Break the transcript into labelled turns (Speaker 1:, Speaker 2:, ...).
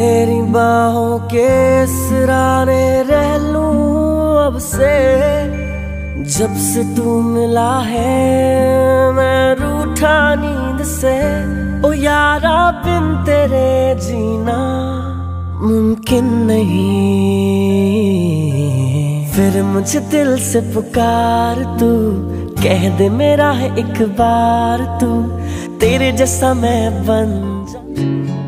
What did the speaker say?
Speaker 1: तेरी बाहों के सराने रह लूँ अब से। जब से तू मिला है मैं रूठा नींद से। ओ यारा बिन तेरे जीना मुमकिन नहीं। फिर मुझे दिल से पुकार तू। कह दे मेरा है एक बार तू। तेरे जैसा मैं बन जा